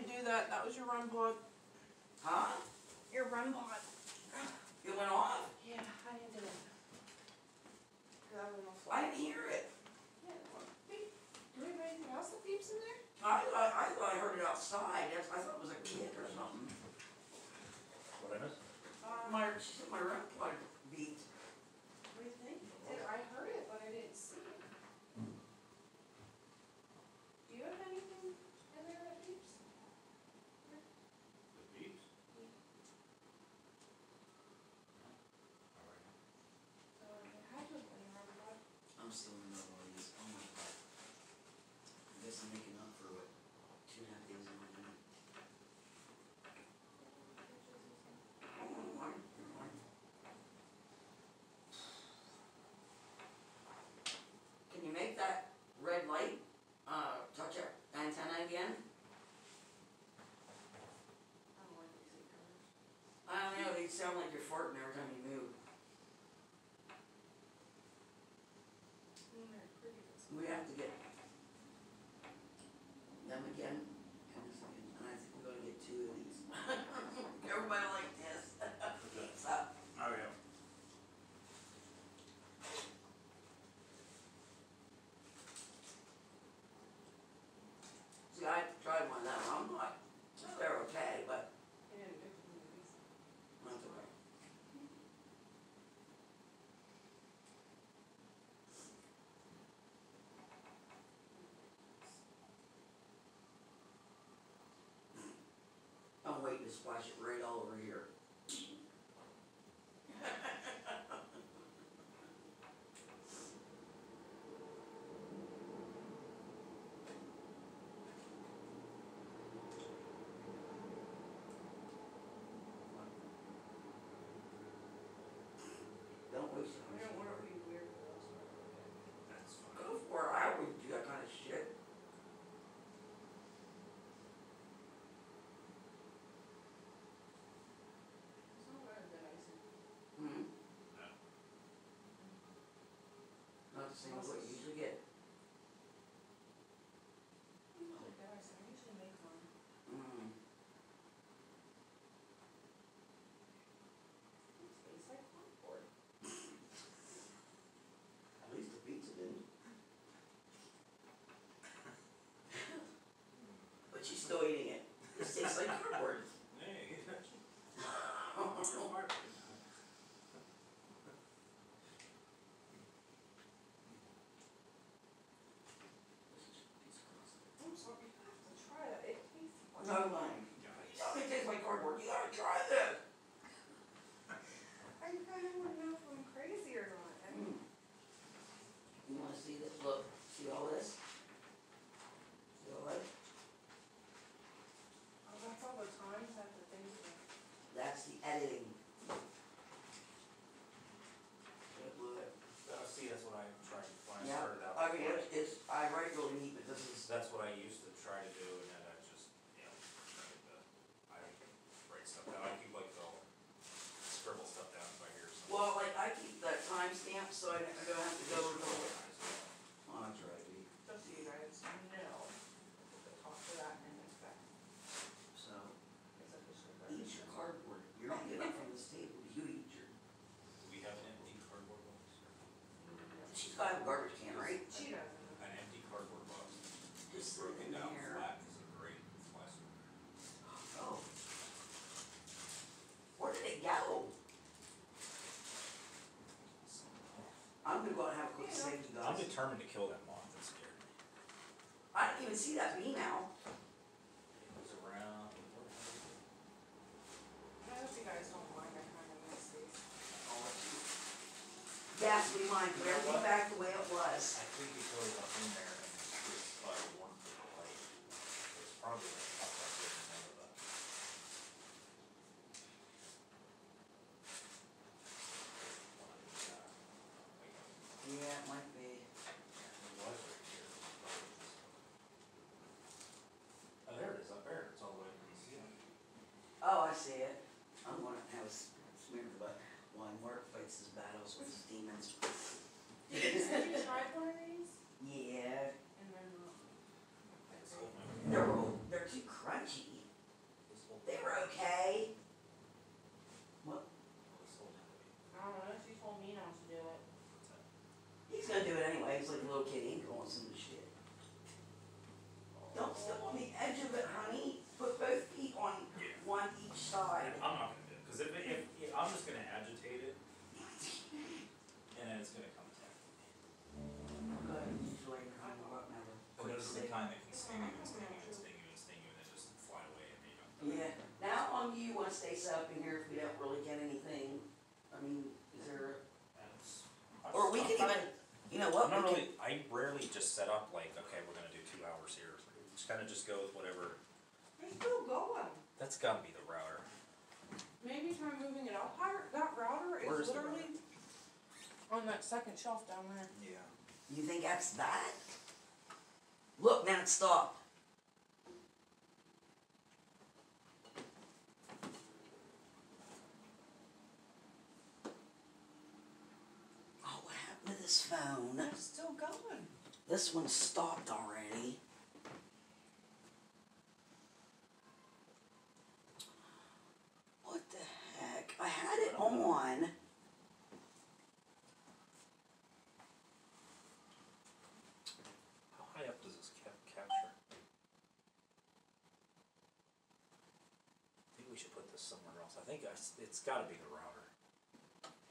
normally do that. That was your REM pod. Huh? Your REM pod. It went off? Yeah, I didn't do it. I didn't hear it. Yeah, do we have anything else that beeps in there? I, I, I thought I heard it outside. I, thought it was a kid or something. What I missed? Uh, my, my REM pod. again. just splash it right all over. see what you by the garbage can, right? She does. An empty cardboard box. Just broken down flat is a great. Oh. Where did it go? I'm gonna go and have a quick. I'm determined to kill that moth, that scared me. I didn't even see that beam out. line, put everything back the way it was. I think you're going on just set up like, okay, we're gonna do two hours here, just kinda just go with whatever, They're still going. that's gotta be the router. Maybe try moving it up higher, that router Where is is the literally on that second shelf down there. Yeah. you think that's that? Look, now it stopped. Oh, what happened to this phone? They're still going. This one stopped already. What the heck? I had it on. How high up does this cap capture? I think we should put this somewhere else, I think it's, it's gotta be the router.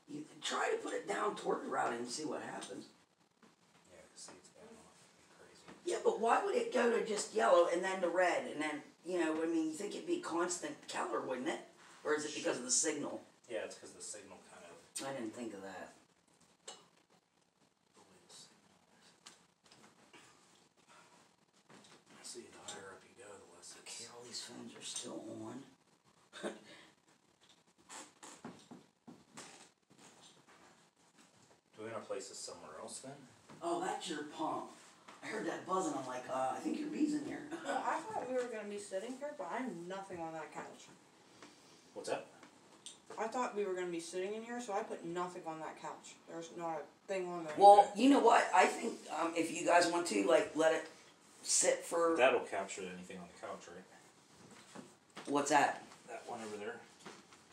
You can try to put it down toward the router and see what happens. Yeah, 'cause see, it's going off crazy. Yeah, but why would it go to just yellow and then to red and then, you know, I mean, you think it'd be constant color, wouldn't it? Or is it because of the signal? Yeah, it's cause the signal kind of, I didn't think of that. the way the signal is. See, the higher up you go, the less Okay, all these phones are still on. Do we wanna place this somewhere else then? Oh, that's your pump. I heard that buzzing. And I'm like, uh, I think your bee's in here. Well, I thought we were gonna be sitting here, but I'm nothing on that couch. What's that? I thought we were gonna be sitting in here, so I put nothing on that couch. There's not a thing on there. Well, you know what? I think um, if you guys want to, like, let it sit for That'll capture anything on the couch, right? what's that? That one over there,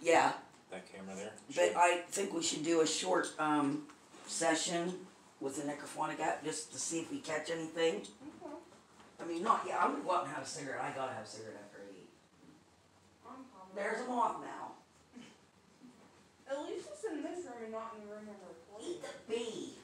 Yeah, that camera there? but Should- I think we should do a short um, session with the necrophonic app just to see if we catch anything. Okay. I mean, not yeah. I'm gonna go out and have a cigarette. I gotta have a cigarette after I eat. There's a moth now. At least it's in this room and not in the room where we're recording. Eat the bee.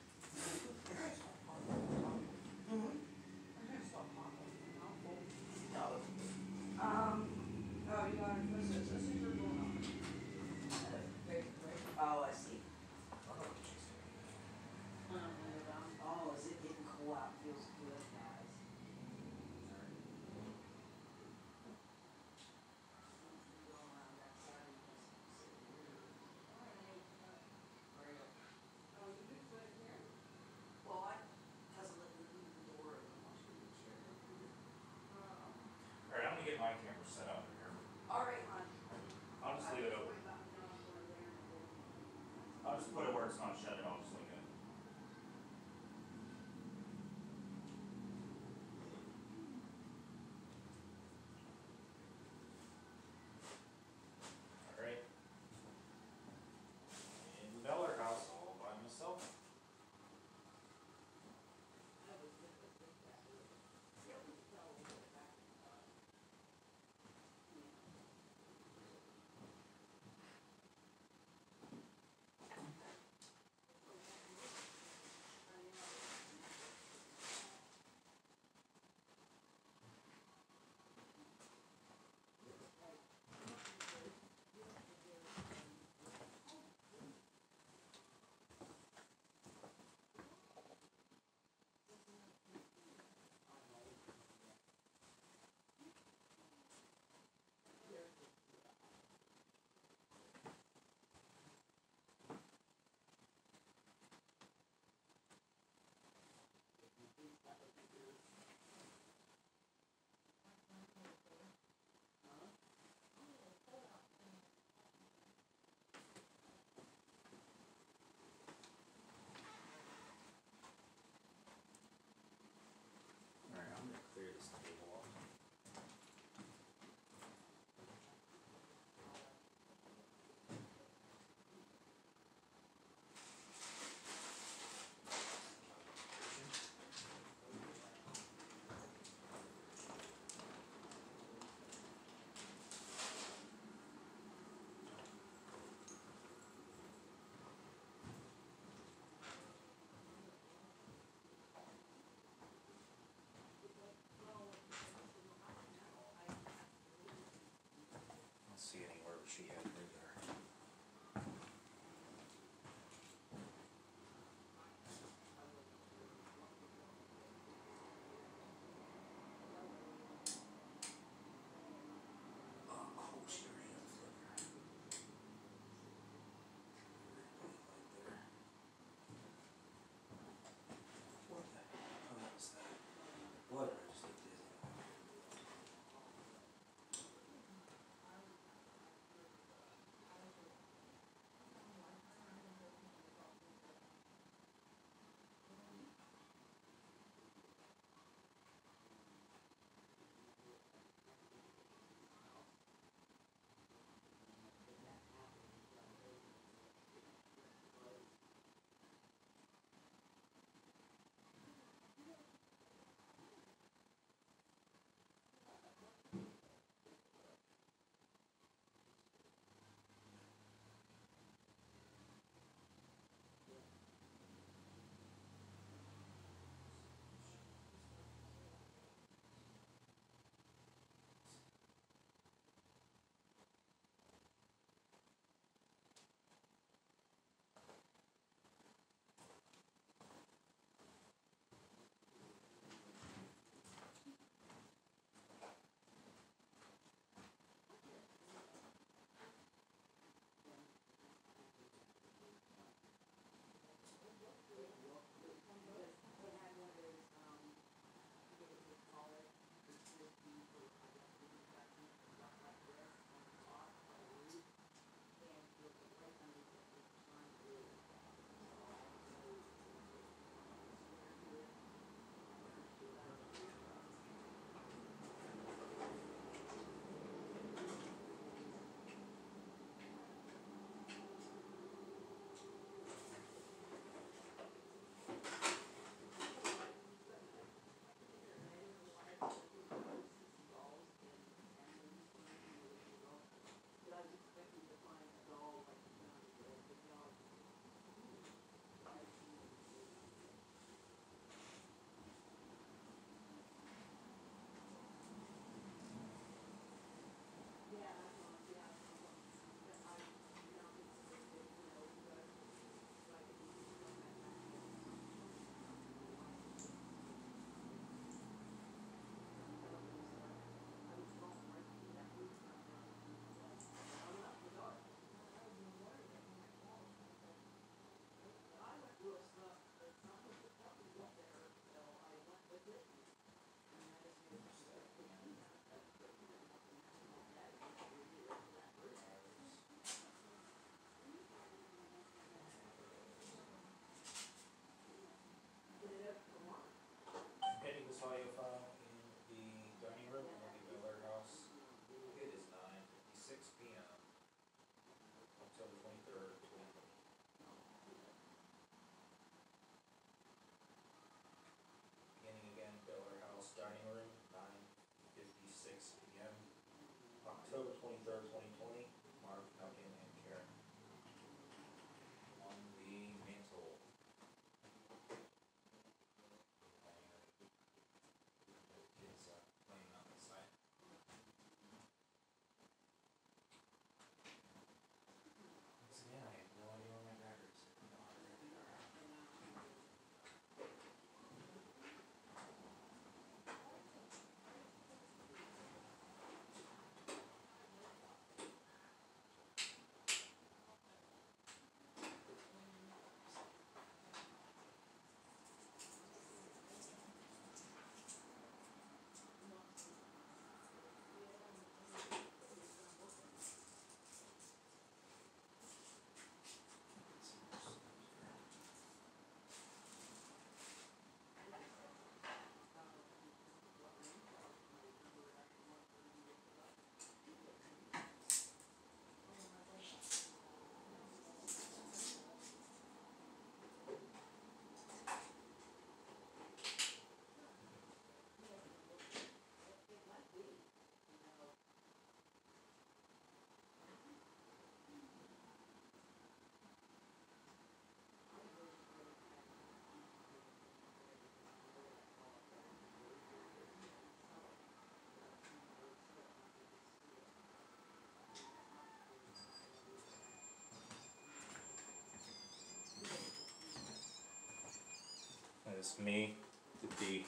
It's me with the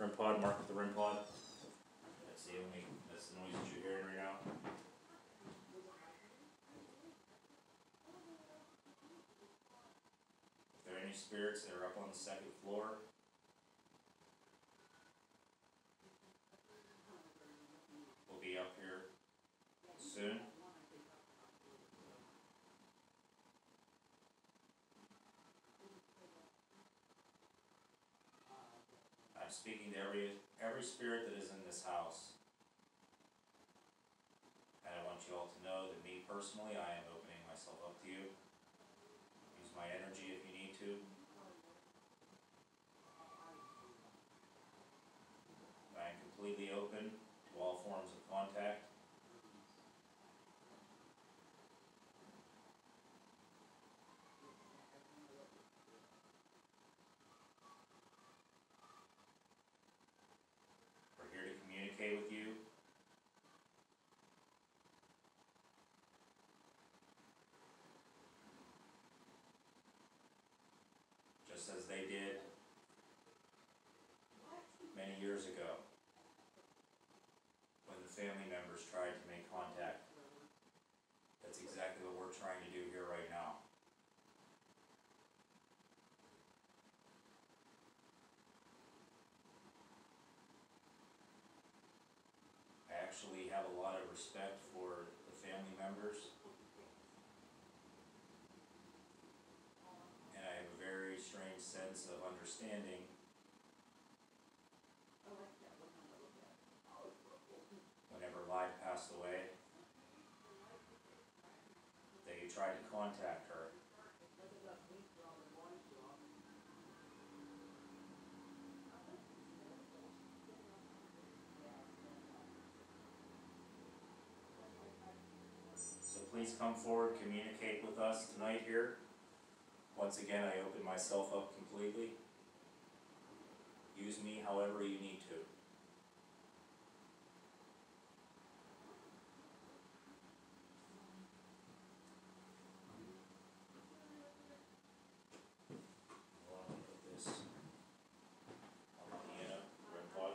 REM pod, Mark with the REM pod. That's the only, that's the noise that you're hearing right now. If there are any spirits that are up on the second floor. We'll be up here soon. I'm speaking to every, spirit that is in this house. And I want you all to know that me personally, I am opening myself up to you. Use my energy if you need to. I am completely open to all forms of contact. We're here to communicate with you. Just as they did many years ago. When the family members tried to make contact. That's exactly what we're trying to do here right now. I actually have a lot of respect for the family members. And I have a very strange sense of understanding. Whenever Lyde passed away, they tried to contact her. So please come forward, communicate with us tonight here. Once again, I open myself up completely. Use me however you need to. Wanna put this on the piano, REM pod?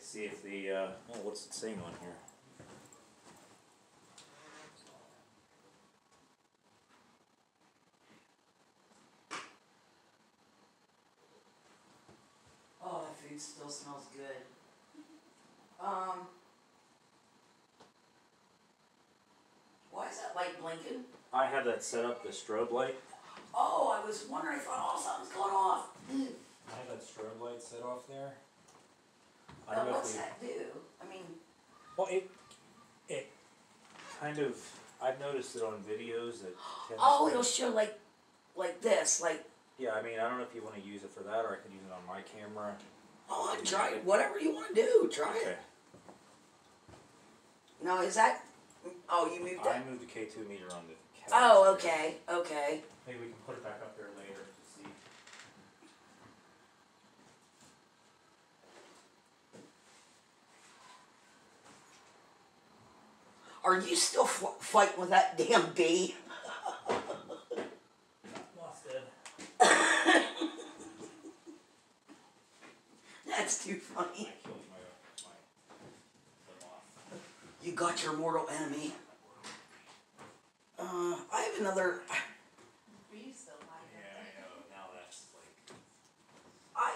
See if the, uh, oh, what's it saying on here? Oh, that food still smells good. Um. Why is that light blinking? I have that set up, the strobe light. Oh, I was wondering, I thought, oh, something's going off. I have that strobe light set off there. I don't know what's if we, that do? I mean, well, it, it kind of, I've noticed it on videos that tends oh, to- it'll show like, like this, like, Yeah, I mean, I don't know if you wanna use it for that, or I could use it on my camera. oh, I'd try it, whatever you wanna do, try it. No, is that, oh, you moved I that? moved the K two meter on the couch. Oh, okay, okay. Maybe we can put it back up there later to see. Are you still f- fighting with that damn bee? That's too funny. killed my, my, the. You got your mortal enemy. Uh, I have another. Be still Yeah, I know, now that's like, I.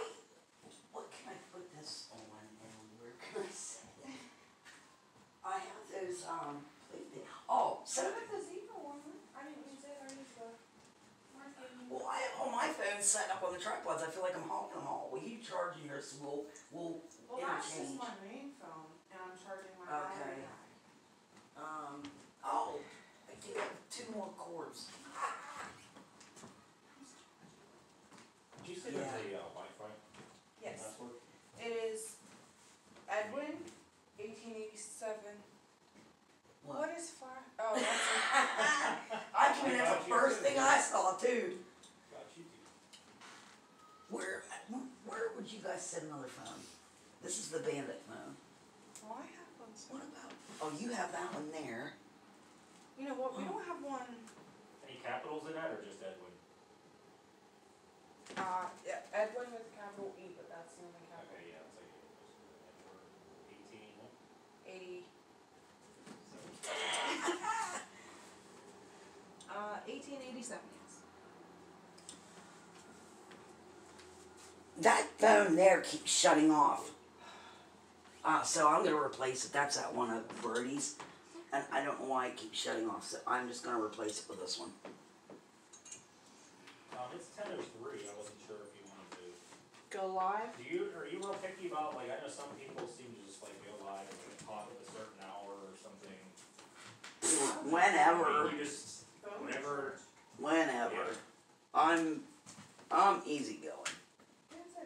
What can I put this on and where can I set it? I have those, um, plate- oh, set up. the zebra one. I didn't use it. I used the marking. Well, I have all my phones set up on the tripods. I feel like I'm hogging them all. Will you charge yours? We'll, we'll Well, that's just interchange. my main phone, and I'm charging my Okay. battery. Um, oh, I do have two more cords. did you say there's Yeah. a, uh, Wi-Fi Yes, password? it is Edwin, eighteen eighty-seven. What is fire? Oh, that's I mean, that's the first thing I saw too. Got you, dude. Where, where would you guys set another phone? This is the bandit phone. well, I have one. so- What about, oh, you have that one there. You know what? We don't have one. Any capitals in that, or just Edwin? Uh, yeah, Edwin with a capital E, but that's the only capital. Okay, yeah, it's like, it was eighteen. Eighty. Uh, eighteen eighty-seven. That phone there keeps shutting off. Uh, so I'm gonna replace it. That's that one of Birdie's. And I don't know why it keeps shutting off, so I'm just gonna replace it with this one. Um, it's ten oh three, I wasn't sure if you wanted to, Go live. do you, are you real picky about, like, I know some people seem to just like go live and like talk at a certain hour or something. I Whenever, mean, you just, whenever, whenever. I'm, I'm easygoing.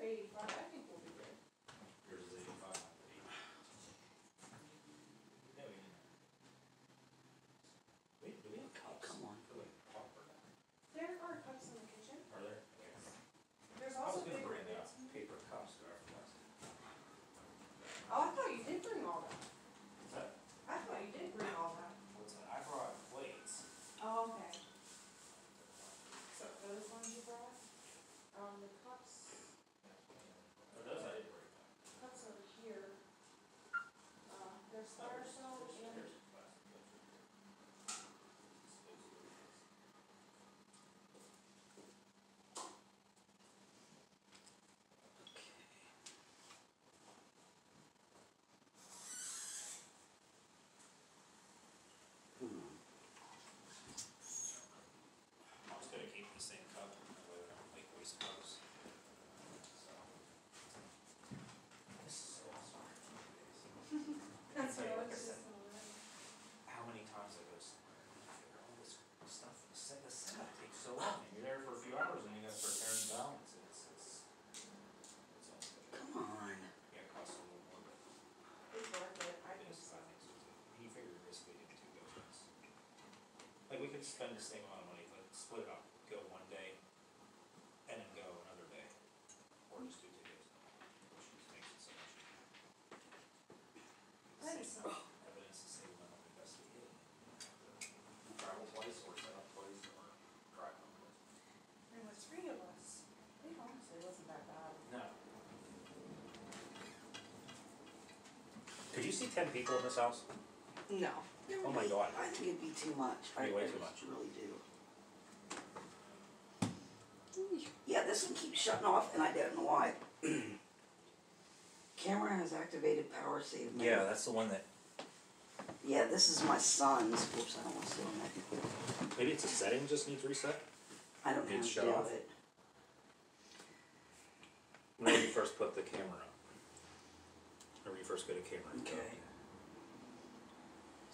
It's at eighty-five. I think we'll be good. yours is eighty-five, not eighty. No, we didn't. Wait, do we have cups? Come on. For like popper now? There are cups in the kitchen. Are there? There's I was also gonna bigger bring the plates. paper cups, but I forgot. Oh, I thought you did bring all that. What's that? I thought you did bring all that. What's that? I brought plates. Oh, okay. So those ones you brought? Um, the cups, Or those I didn't bring. cups over here. Uh, there's fire salt and I was gonna keep the same cup, that way we don't like waste cups. So. This is so awesome. That's Tell you, what I like I was said, just gonna How many times I go, s- figure all this stuff, the set, the setup takes so long, and you're there for a few hours and you gotta start tearing it down, it's, it's, it's. It's all good. Come on. Yeah, it costs a little more, but It's worth it. I I think think, so. I think so too. He figured basically get two goes. Like, we could spend the same amount of money, but split it up, go one day, and then go another day, or just do two days, which just makes it so much easier. That is Save Evidence to save them investigating. Travel twice, or set up twice, or drive home twice. And with three of us, it honestly wasn't that bad. No. Could you see ten people in this house? No. Oh my god. I think it'd be too much. I, Be way I too much. really do. Yeah, this one keeps shutting off, and I don't know why. Camera has activated power save mode. Yeah, that's the one that, Yeah, this is my son's. Whoops, I don't want to sit on that. maybe it's a setting just needs reset? I don't know shut off? it. Whenever you first put the camera up. Whenever you first go to camera. Okay.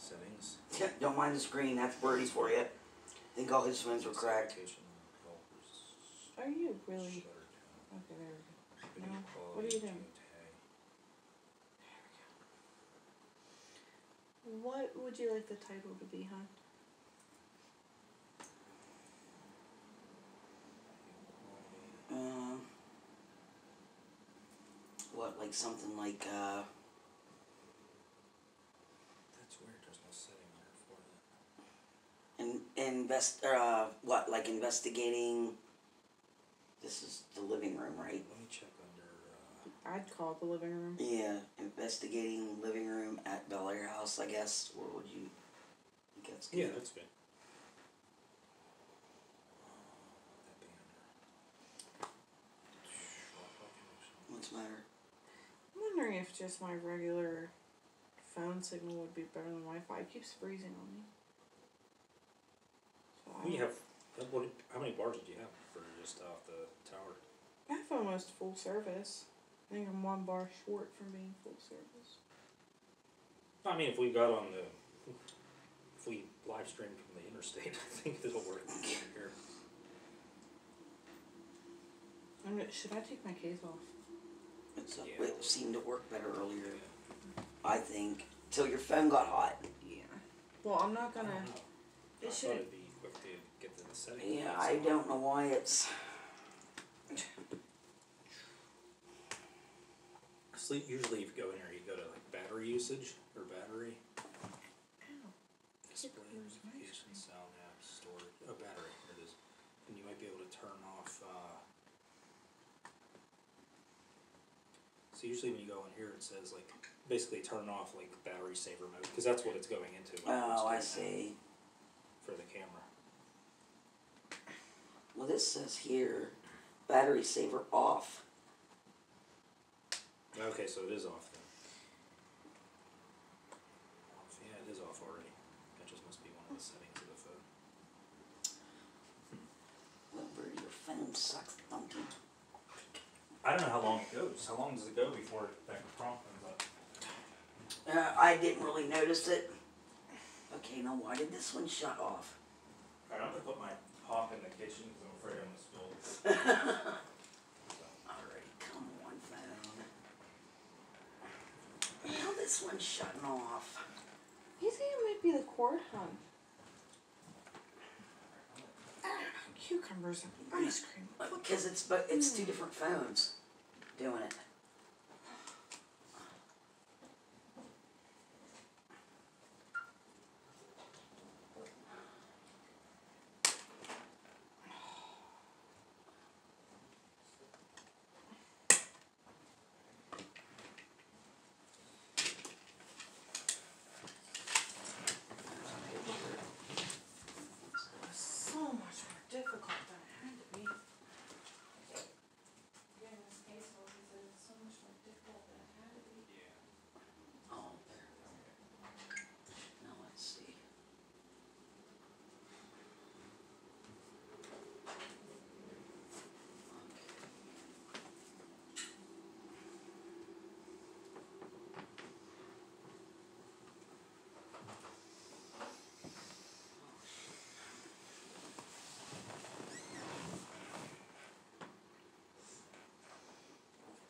Settings. Yeah, don't mind the screen. That's Birdie's for you. I think all his phones were cracked. Are you really? Okay, there we go. No. What are you doing? geotag. What would you like the title to be, hon? Um, what, like something like, uh, That's weird, there's no setting there for that. In, invest, uh, what, like investigating? This is the living room, right? Let me check under, uh, I'd call it the living room. Yeah, investigating living room at Bellaire House, I guess, or would you, I think that's good. yeah, that's good. What's the matter? I'm wondering if just my regular phone signal would be better than Wi-Fi. It keeps freezing on me. So I We have, what, how many bars did you have for just off the tower? I have almost full service. I think I'm one bar short from being full service. I mean, if we got on the, if we live streamed from the interstate, I think it'll work here. I'm gonna, should I take my case off? It's a, Yeah. it seemed to work better earlier, I think, till your phone got hot. Yeah. Well, I'm not gonna. don't know. I It thought should. it'd be quick to get to the settings. Yeah, I don't know why it's, So usually if you go in here, you go to like battery usage or battery. Display Where's my notification, sound app, storage, oh battery, there it is. And you might be able to turn off, uh. So usually when you go in here, it says like, basically turn off like battery saver mode, cause that's what it's going into. when it's oh, I doing that see. For the camera. Well, this says here, battery saver off. Okay, so it is off then. Off, yeah, it is off already. That just must be one of the settings of the phone. Well, Birdie, your phone sucks, you? I don't know how long it goes. How long does it go before that prompt comes up? Uh, I didn't really notice it. Okay, now why did this one shut off? Alright, I'm gonna put my pop in the kitchen because I'm afraid I'm gonna spill. Alright, come on, phone. Now this one's shutting off. You think it might be the cord, hon? I don't know. Cucumbers and ice cream. Because it's but it's two mm. different phones doing it. so much more difficult than it had to be. Yeah, this case was so much more difficult than it had to be. Yeah. Oh, there. Now let's see.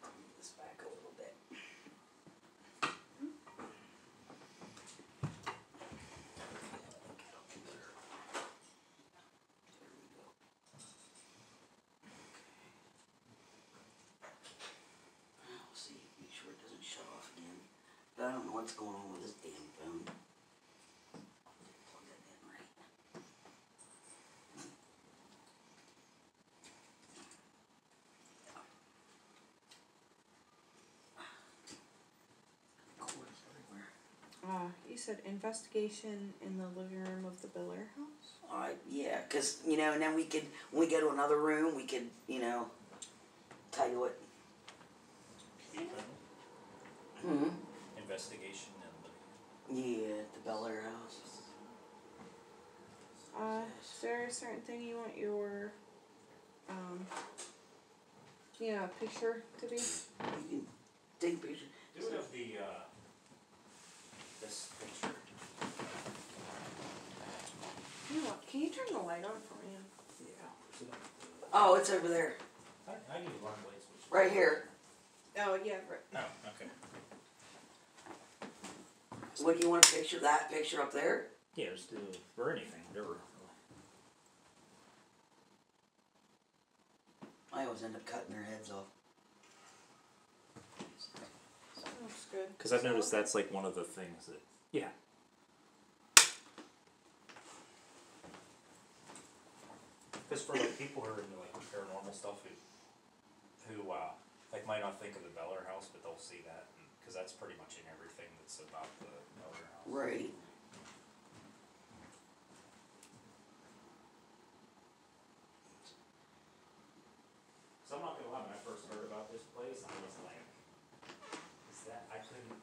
Move this back a little bit. There we go. Now, we'll see, make sure it doesn't shut off again. But I don't know what's going on with this damn phone. Plug that in right. Cords everywhere. said investigation in the living room of the Bellaire house. I yeah, cause you know, and then we could when we go to another room, we could you know, title it. Hmm. Investigation and living. Yeah, the Bellaire house. Uh, is there a certain thing you want your, um, you know, picture to be? You can take a picture. Do it of the, uh, this picture. You know what? Can you turn the light on for me? Yeah. Oh, it's over there, I, I need one light switch. right here. Oh yeah, right. Oh, okay. What do you want to picture? That picture up there? Yeah, just do, or anything, whatever. I always end up cutting their heads off. Looks good. Cause I've noticed that's like one of the things that, yeah. Cause for like people who are into like paranormal stuff who, who, uh, like might not think of the Bellaire House, but they'll see that, cause that's pretty much in everything that's about the Bellaire House. Right. So I'm not gonna lie, when I first heard about this place, I was like, is that, I couldn't,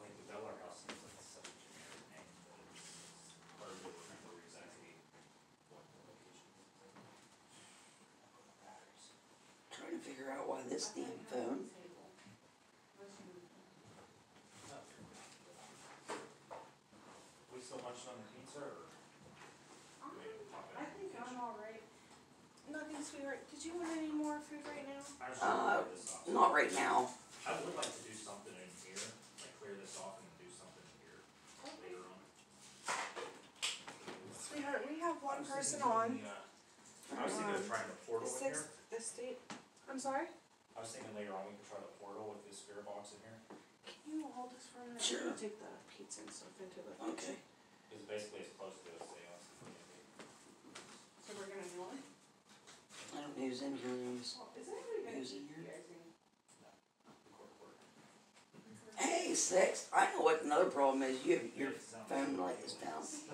like, the Bellaire House seems like such a generic name, that it's hard to remember exactly what the location is. Trying to figure out why this damn phone. We still munched on the pizza, or? Um, we didn't pop it I think I'm alright. Nothing sweetheart. Did you want any more food right now? Uh, wanna clear this off. Not right now. I would like to do something in here, like clear this off and do something here later on. Sweetheart, we have one person thinking on doing the, uh, I was thinking of trying the the portal in here. sixth estate. I'm sorry? I was thinking later on we could try the portal with this spirit box in here. Can you hold this for a minute? Sure. I'm take the pizza and stuff into the Okay. It's basically as close to a seance as we can be. So we're gonna do it? I don't use any rooms. Well, is anybody gonna Who's in here? You guys gonna- Court work. Hey, sex. I know what another problem is. You have your phone light is it down. was-